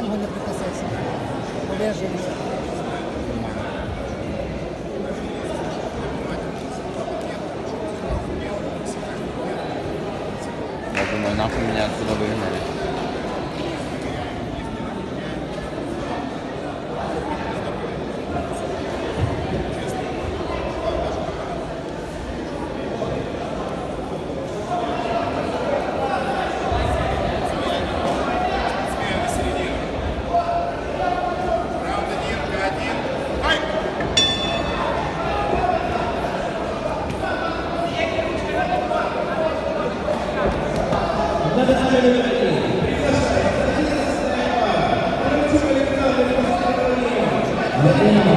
ніякого не прикасайся. Пов'яжемося. Я думаю, нахуй меня отсюда выгнали.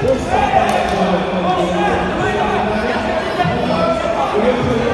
Я тепер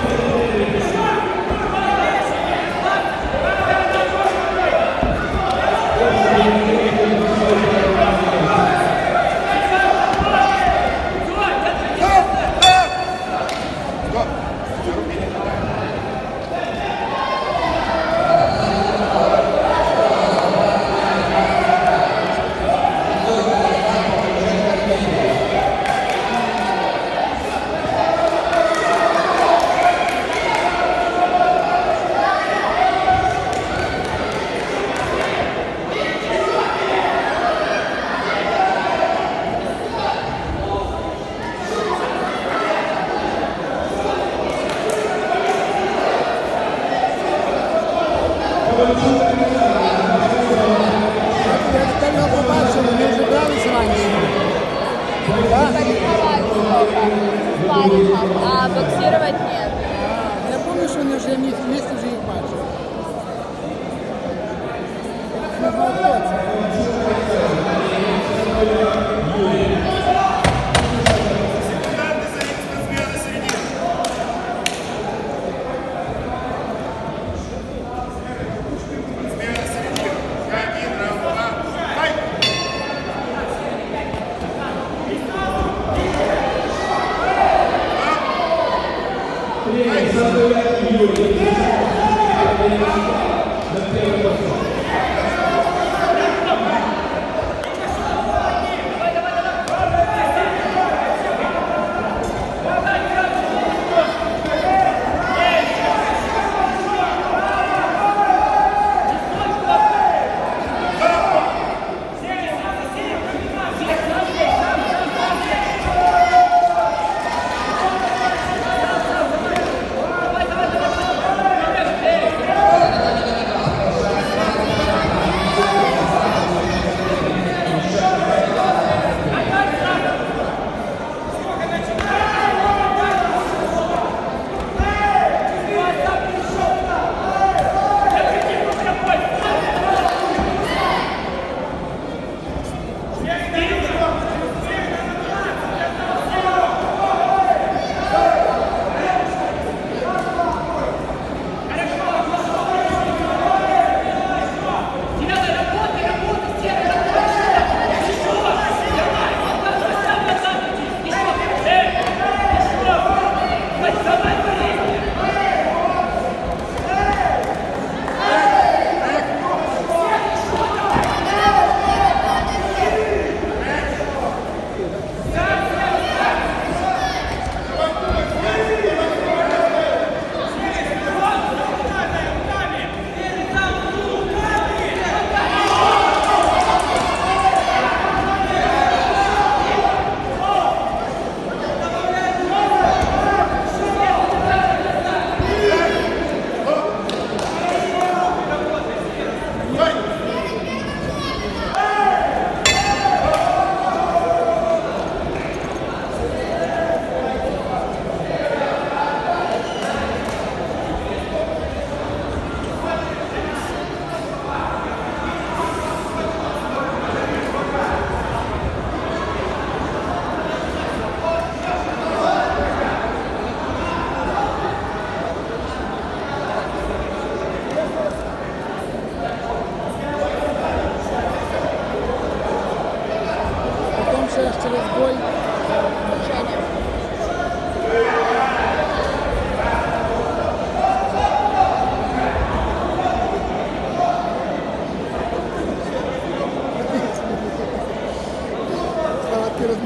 а боксировать нет. А, Я пам'ятаю, що вони вже місць місце вже їх бачили. Спаррингом.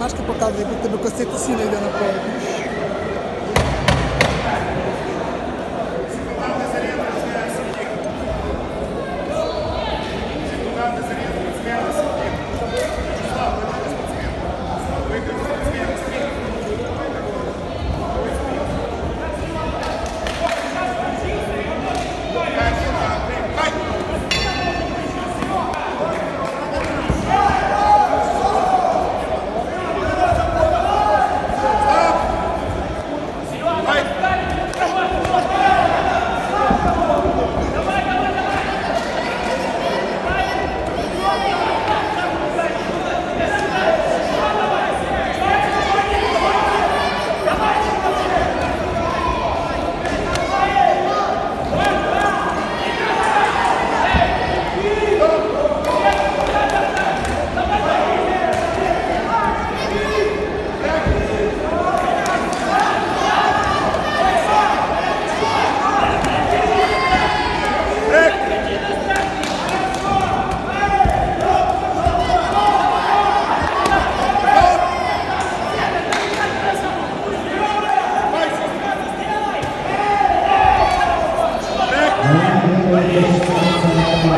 masca é por causa daquilo também que eu senti assim na Idana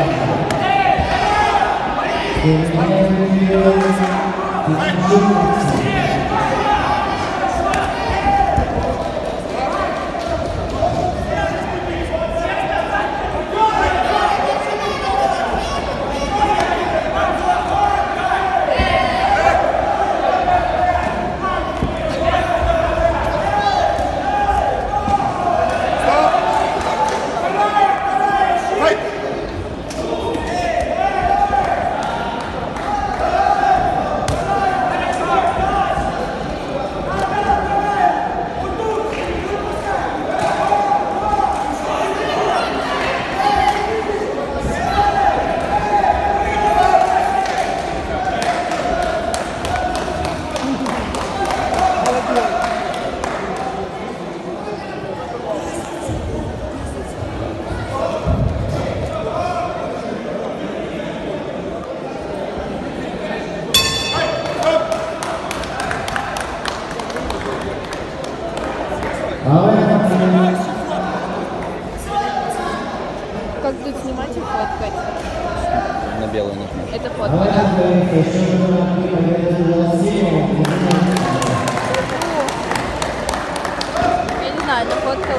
네. Как тут снимать и фоткать? На белую нажмешь. Это фоткать. Я не знаю, но фоткал.